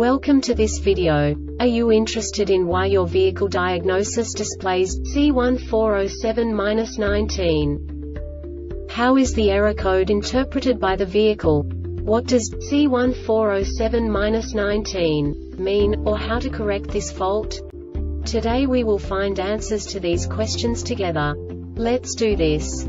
Welcome to this video. Are you interested in why your vehicle diagnosis displays C1407-19? How is the error code interpreted by the vehicle? What does C1407-19 mean, or how to correct this fault? Today we will find answers to these questions together. Let's do this.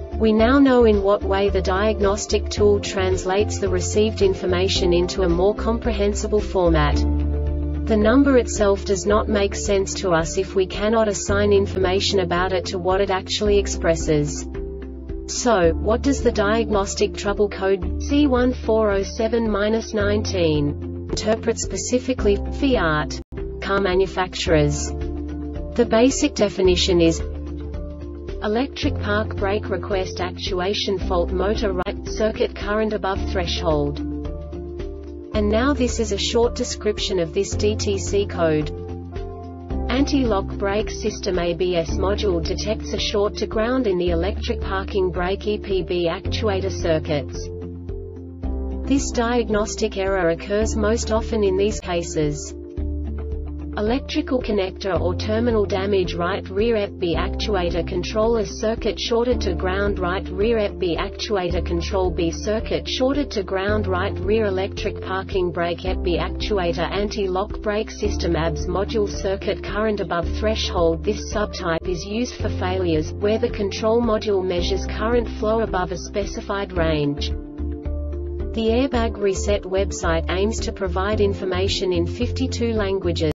We now know in what way the diagnostic tool translates the received information into a more comprehensible format. The number itself does not make sense to us if we cannot assign information about it to what it actually expresses. So, what does the diagnostic trouble code C1407-19 interpret specifically Fiat car manufacturers? The basic definition is Electric park brake request actuation fault motor right circuit current above threshold. And now this is a short description of this DTC code. Anti-lock brake system ABS module detects a short to ground in the electric parking brake EPB actuator circuits. This diagnostic error occurs most often in these cases. Electrical connector or terminal damage right rear EPB actuator control A circuit shorted to ground right rear EPB actuator control B circuit shorted to ground right rear electric parking brake EPB actuator anti-lock brake system ABS module circuit current above threshold This subtype is used for failures, where the control module measures current flow above a specified range. The Airbag Reset website aims to provide information in 52 languages.